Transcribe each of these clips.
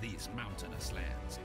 these mountainous lands.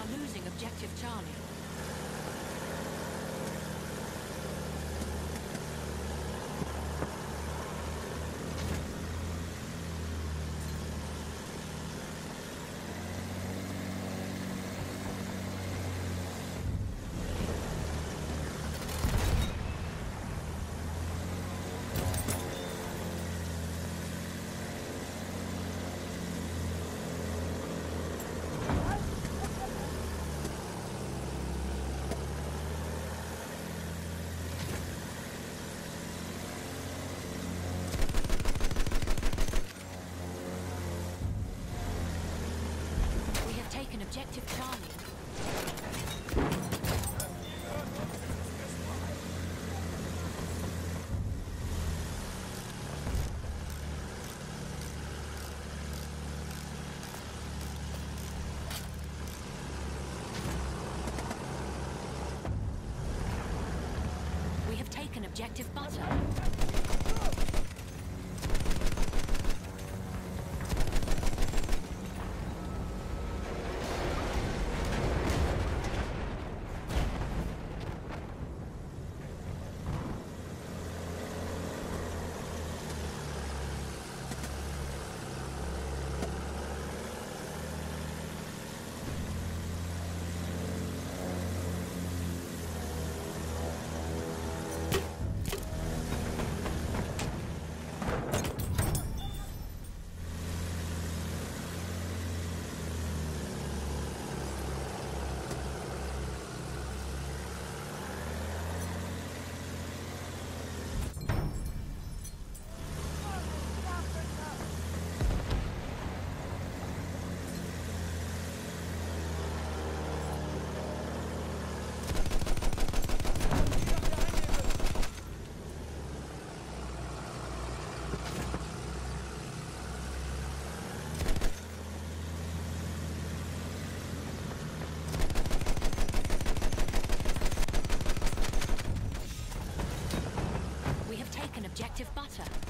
Are losing objective Charlie. Objective Charlie. We have taken objective butter. Objective butter.